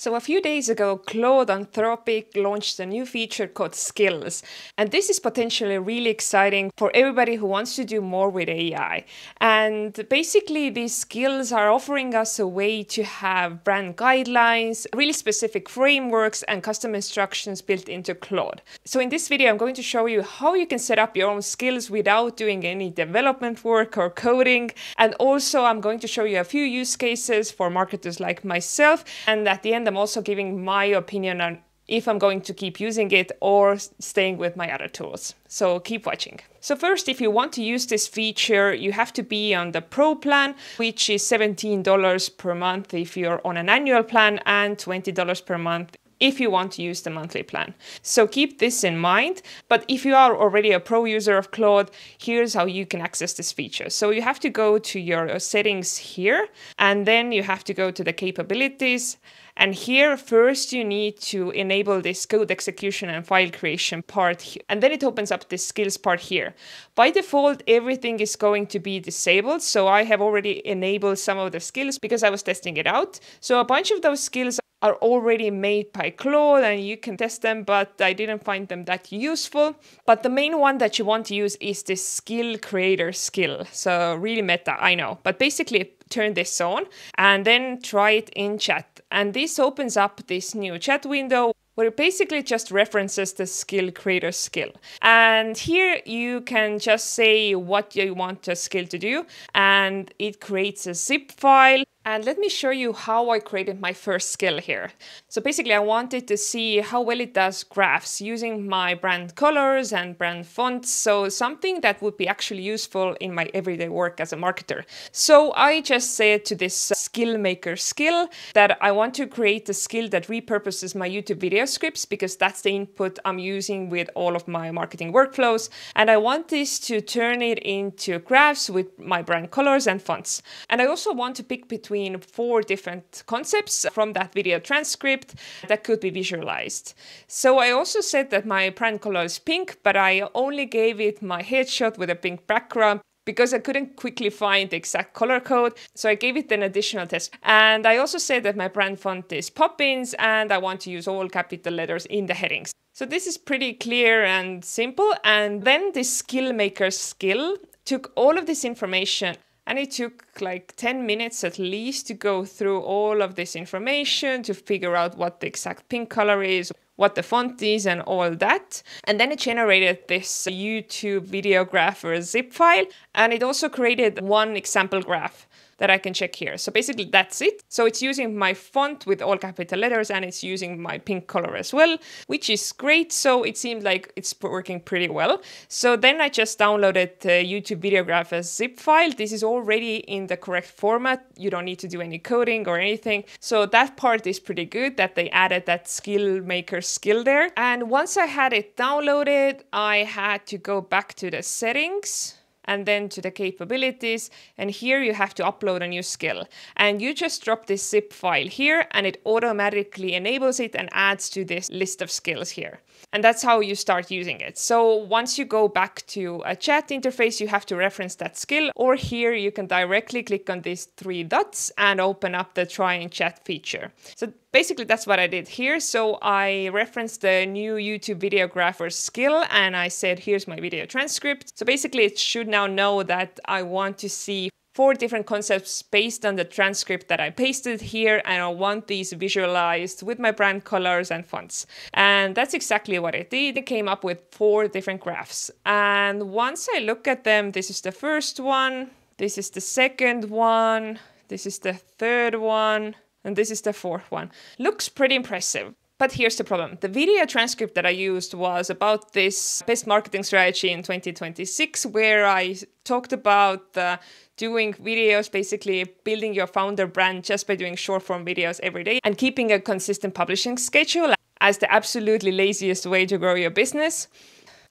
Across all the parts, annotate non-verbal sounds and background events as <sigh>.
So a few days ago, Claude Anthropic launched a new feature called Skills. And this is potentially really exciting for everybody who wants to do more with AI. And basically, these skills are offering us a way to have brand guidelines, really specific frameworks, and custom instructions built into Claude. So in this video, I'm going to show you how you can set up your own skills without doing any development work or coding. And also, I'm going to show you a few use cases for marketers like myself. And at the end, I'm also giving my opinion on if I'm going to keep using it or staying with my other tools. So keep watching. So first, if you want to use this feature, you have to be on the Pro plan, which is $17 per month if you're on an annual plan and $20 per month if you want to use the monthly plan. So keep this in mind. But if you are already a pro user of Claude, here's how you can access this feature. So you have to go to your settings here, and then you have to go to the capabilities and here, first you need to enable this code execution and file creation part. And then it opens up this skills part here. By default, everything is going to be disabled. So I have already enabled some of the skills because I was testing it out. So a bunch of those skills are already made by Claude and you can test them, but I didn't find them that useful. But the main one that you want to use is this skill creator skill. So really meta, I know. But basically turn this on and then try it in chat. And this opens up this new chat window where it basically just references the skill creator skill. And here you can just say what you want the skill to do, and it creates a zip file and let me show you how I created my first skill here. So basically I wanted to see how well it does graphs using my brand colors and brand fonts. So something that would be actually useful in my everyday work as a marketer. So I just said to this skill maker skill that I want to create a skill that repurposes my YouTube video scripts because that's the input I'm using with all of my marketing workflows. And I want this to turn it into graphs with my brand colors and fonts. And I also want to pick between between four different concepts from that video transcript that could be visualized. So I also said that my brand color is pink, but I only gave it my headshot with a pink background because I couldn't quickly find the exact color code. So I gave it an additional test. And I also said that my brand font is Poppins and I want to use all capital letters in the headings. So this is pretty clear and simple. And then the skill maker skill took all of this information and it took like 10 minutes at least to go through all of this information to figure out what the exact pink color is, what the font is, and all that. And then it generated this YouTube videographer zip file. And it also created one example graph that I can check here. So basically that's it. So it's using my font with all capital letters and it's using my pink color as well, which is great. So it seemed like it's working pretty well. So then I just downloaded the YouTube videograph as zip file. This is already in the correct format. You don't need to do any coding or anything. So that part is pretty good that they added that skill maker skill there. And once I had it downloaded, I had to go back to the settings and then to the capabilities. And here you have to upload a new skill. And you just drop this zip file here and it automatically enables it and adds to this list of skills here. And that's how you start using it. So once you go back to a chat interface, you have to reference that skill or here you can directly click on these three dots and open up the try and chat feature. So basically that's what I did here. So I referenced the new YouTube videographer skill and I said, here's my video transcript. So basically it should now know that I want to see four different concepts based on the transcript that I pasted here and I want these visualized with my brand colors and fonts. And that's exactly what I did. It came up with four different graphs. And once I look at them, this is the first one, this is the second one, this is the third one, and this is the fourth one. Looks pretty impressive. But here's the problem. The video transcript that I used was about this best marketing strategy in 2026, where I talked about uh, doing videos, basically building your founder brand just by doing short form videos every day and keeping a consistent publishing schedule as the absolutely laziest way to grow your business.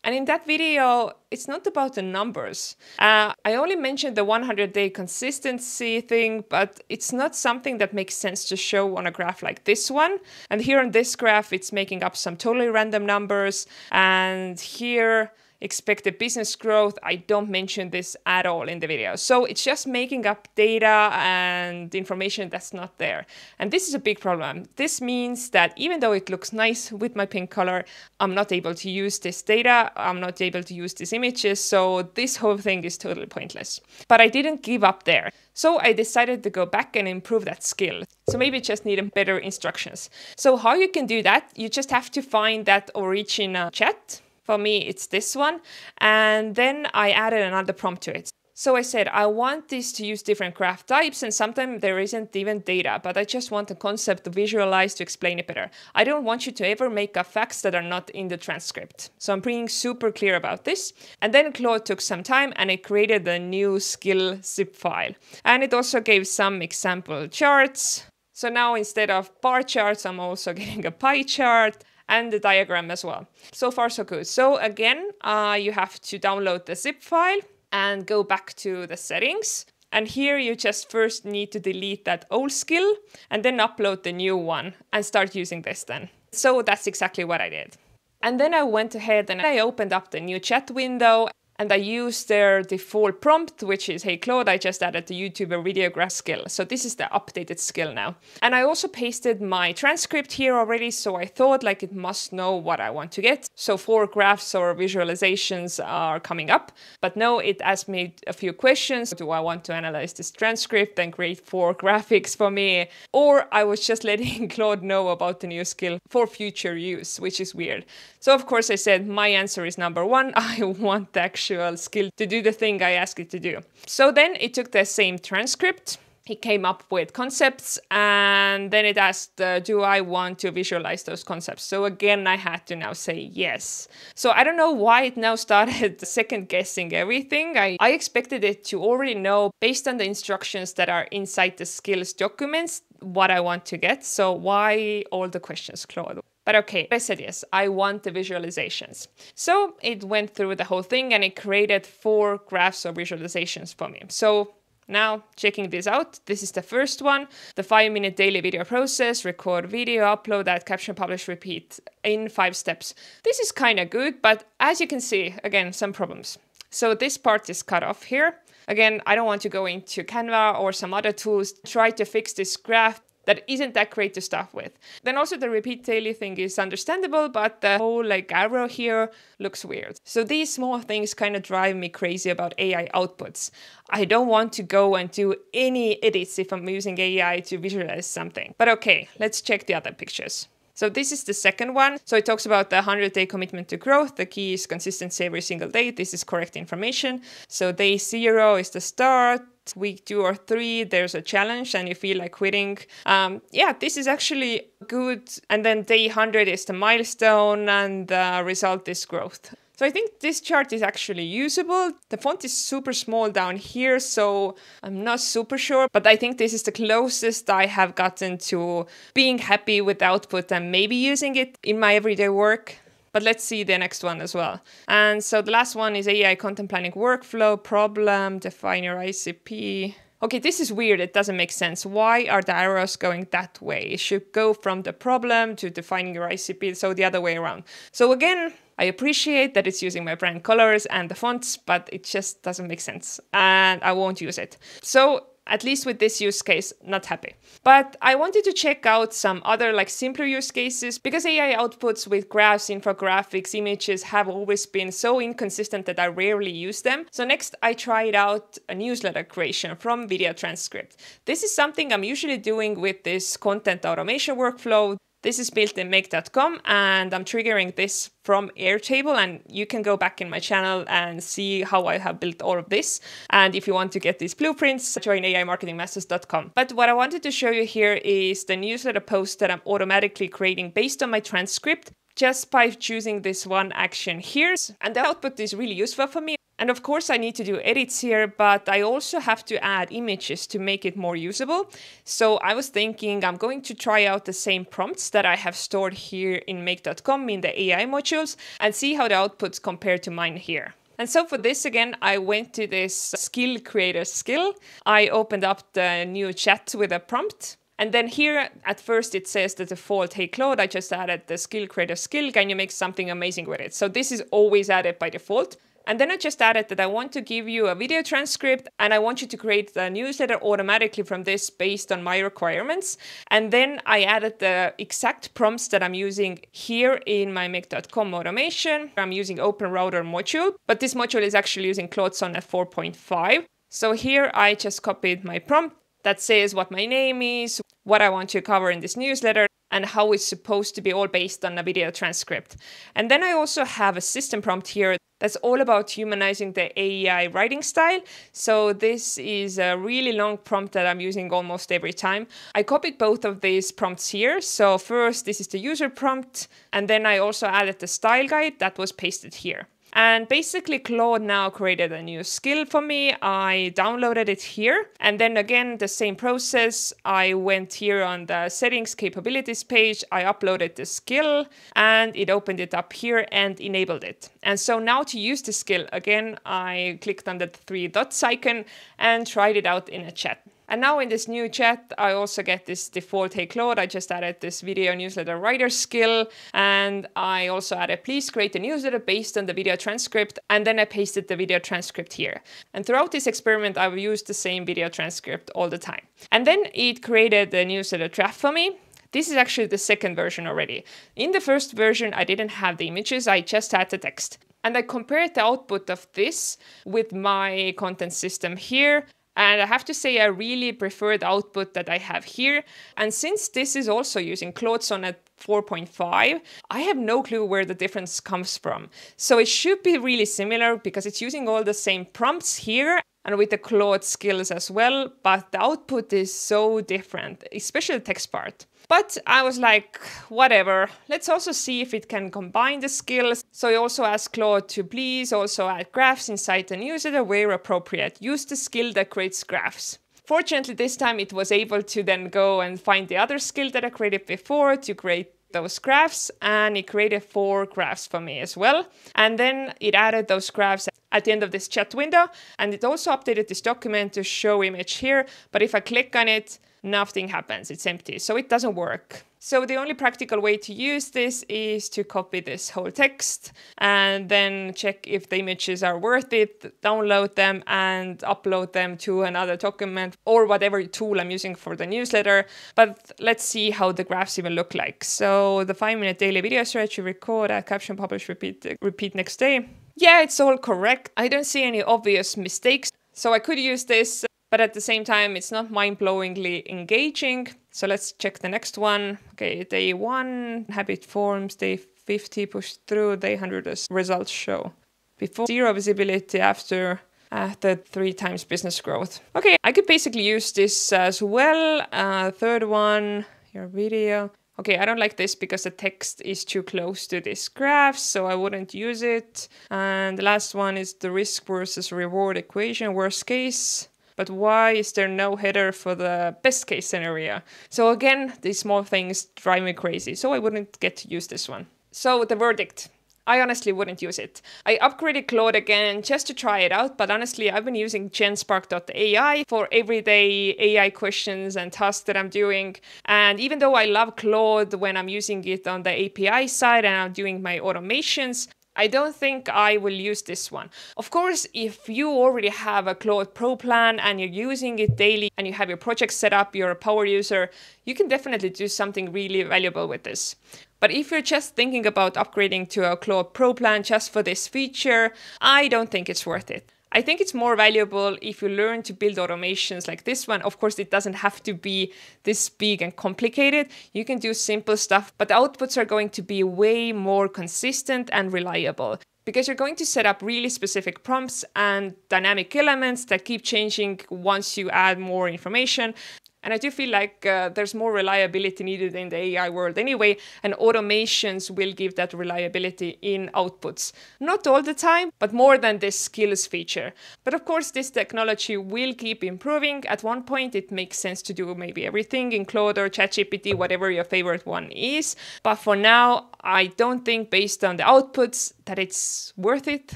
And in that video, it's not about the numbers. Uh, I only mentioned the 100 day consistency thing, but it's not something that makes sense to show on a graph like this one. And here on this graph, it's making up some totally random numbers. And here, expected business growth. I don't mention this at all in the video. So it's just making up data and information that's not there. And this is a big problem. This means that even though it looks nice with my pink color, I'm not able to use this data. I'm not able to use these images. So this whole thing is totally pointless. But I didn't give up there. So I decided to go back and improve that skill. So maybe just need better instructions. So how you can do that, you just have to find that original chat. For me, it's this one. And then I added another prompt to it. So I said, I want this to use different graph types, and sometimes there isn't even data, but I just want the concept to visualize to explain it better. I don't want you to ever make up facts that are not in the transcript. So I'm being super clear about this. And then Claude took some time and it created a new skill zip file. And it also gave some example charts. So now instead of bar charts, I'm also <laughs> getting a pie chart and the diagram as well. So far, so good. So again, uh, you have to download the zip file and go back to the settings. And here you just first need to delete that old skill and then upload the new one and start using this then. So that's exactly what I did. And then I went ahead and I opened up the new chat window and I use their default prompt, which is, hey Claude, I just added the YouTuber video graph skill. So this is the updated skill now. And I also pasted my transcript here already, so I thought like it must know what I want to get. So four graphs or visualizations are coming up, but no, it asked me a few questions. Do I want to analyze this transcript and create four graphics for me? Or I was just <laughs> letting Claude know about the new skill for future use, which is weird. So of course I said my answer is number one. <laughs> I want the actual skill to do the thing I ask it to do. So then it took the same transcript. He came up with concepts and then it asked, uh, do I want to visualize those concepts? So again, I had to now say yes. So I don't know why it now started <laughs> second guessing everything. I, I expected it to already know based on the instructions that are inside the skills documents what I want to get. So why all the questions, Claude? But okay, I said yes, I want the visualizations. So it went through the whole thing and it created four graphs or visualizations for me. So now, checking this out, this is the first one, the five minute daily video process, record video, upload that, caption, publish, repeat in five steps. This is kind of good, but as you can see, again, some problems. So this part is cut off here. Again, I don't want to go into Canva or some other tools, try to fix this graph that isn't that great to start with. Then also the repeat daily thing is understandable, but the whole like arrow here looks weird. So these small things kind of drive me crazy about AI outputs. I don't want to go and do any edits if I'm using AI to visualize something. But okay, let's check the other pictures. So this is the second one. So it talks about the 100 day commitment to growth. The key is consistency every single day. This is correct information. So day zero is the start week two or three there's a challenge and you feel like quitting um, yeah this is actually good and then day 100 is the milestone and the result is growth so I think this chart is actually usable. The font is super small down here, so I'm not super sure, but I think this is the closest I have gotten to being happy with output and maybe using it in my everyday work. But let's see the next one as well. And so the last one is AI content planning workflow, problem, define your ICP. Okay, this is weird. It doesn't make sense. Why are the arrows going that way? It should go from the problem to defining your ICP, so the other way around. So again, I appreciate that it's using my brand colors and the fonts, but it just doesn't make sense and I won't use it. So at least with this use case, not happy. But I wanted to check out some other like simpler use cases because AI outputs with graphs, infographics, images have always been so inconsistent that I rarely use them. So next I tried out a newsletter creation from video transcript. This is something I'm usually doing with this content automation workflow this is built in make.com and I'm triggering this from Airtable and you can go back in my channel and see how I have built all of this. And if you want to get these blueprints, join AImarketingmasters.com. But what I wanted to show you here is the newsletter post that I'm automatically creating based on my transcript just by choosing this one action here. And the output is really useful for me. And of course I need to do edits here, but I also have to add images to make it more usable. So I was thinking I'm going to try out the same prompts that I have stored here in make.com in the AI modules and see how the outputs compare to mine here. And so for this again, I went to this skill creator skill. I opened up the new chat with a prompt And then here at first it says the default, hey Claude, I just added the skill creator skill. Can you make something amazing with it? So this is always added by default. And then I just added that I want to give you a video transcript and I want you to create the newsletter automatically from this based on my requirements. And then I added the exact prompts that I'm using here in my make.com automation. I'm using Open Router module, but this module is actually using Claude Sonnet 4.5. So here I just copied my prompt that says what my name is, what I want to cover in this newsletter, and how it's supposed to be all based on a video transcript. And then I also have a system prompt here that's all about humanizing the AI writing style. So this is a really long prompt that I'm using almost every time. I copied both of these prompts here. So first, this is the user prompt, and then I also added the style guide that was pasted here. And basically, Claude now created a new skill for me. I downloaded it here. And then again, the same process. I went here on the settings capabilities page. I uploaded the skill and it opened it up here and enabled it. And so now to use the skill, again, I clicked on the three dots icon and tried it out in a chat. And now in this new chat, I also get this default Hey Claude. I just added this video newsletter writer skill. And I also added please create a newsletter based on the video transcript. And then I pasted the video transcript here. And throughout this experiment, I've used the same video transcript all the time. And then it created the newsletter draft for me. This is actually the second version already. In the first version, I didn't have the images, I just had the text. And I compared the output of this with my content system here. And I have to say, I really prefer the output that I have here. And since this is also using Claude Sonnet 4.5, I have no clue where the difference comes from. So it should be really similar because it's using all the same prompts here and with the Claude skills as well, but the output is so different, especially the text part. But I was like, whatever, let's also see if it can combine the skills. So I also asked Claude to please also add graphs inside the newsletter where appropriate. Use the skill that creates graphs. Fortunately, this time it was able to then go and find the other skill that I created before to create those graphs and it created four graphs for me as well. And then it added those graphs at the end of this chat window and it also updated this document to show image here. But if I click on it, nothing happens, it's empty. So it doesn't work. So the only practical way to use this is to copy this whole text and then check if the images are worth it, download them and upload them to another document or whatever tool I'm using for the newsletter. But let's see how the graphs even look like. So the five minute daily video strategy, record, add caption, publish, repeat, repeat next day. Yeah, it's all correct. I don't see any obvious mistakes. So I could use this but at the same time, it's not mind-blowingly engaging. So let's check the next one. Okay, day one, habit forms, day 50, push through, day 100 as results show. Before zero visibility after after three times business growth. Okay, I could basically use this as well. Uh, third one, your video. Okay, I don't like this because the text is too close to this graph, so I wouldn't use it. And the last one is the risk versus reward equation, worst case but why is there no header for the best case scenario? So again, these small things drive me crazy, so I wouldn't get to use this one. So the verdict. I honestly wouldn't use it. I upgraded Claude again just to try it out, but honestly, I've been using genspark.ai for everyday AI questions and tasks that I'm doing. And even though I love Claude when I'm using it on the API side and I'm doing my automations, I don't think I will use this one. Of course, if you already have a Claude Pro plan and you're using it daily and you have your project set up, you're a power user, you can definitely do something really valuable with this. But if you're just thinking about upgrading to a Claude Pro plan just for this feature, I don't think it's worth it. I think it's more valuable if you learn to build automations like this one. Of course, it doesn't have to be this big and complicated. You can do simple stuff, but the outputs are going to be way more consistent and reliable because you're going to set up really specific prompts and dynamic elements that keep changing once you add more information. And I do feel like uh, there's more reliability needed in the AI world anyway, and automations will give that reliability in outputs. Not all the time, but more than this skills feature. But of course, this technology will keep improving. At one point, it makes sense to do maybe everything in Claude or ChatGPT, whatever your favorite one is. But for now, I don't think based on the outputs that it's worth it,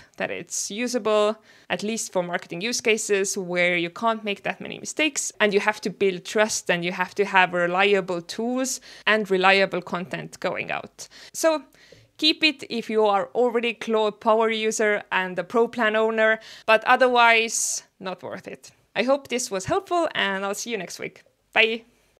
that it's usable, at least for marketing use cases where you can't make that many mistakes and you have to build trust, then you have to have reliable tools and reliable content going out. So keep it if you are already Claude Power user and a Pro Plan owner, but otherwise, not worth it. I hope this was helpful and I'll see you next week. Bye.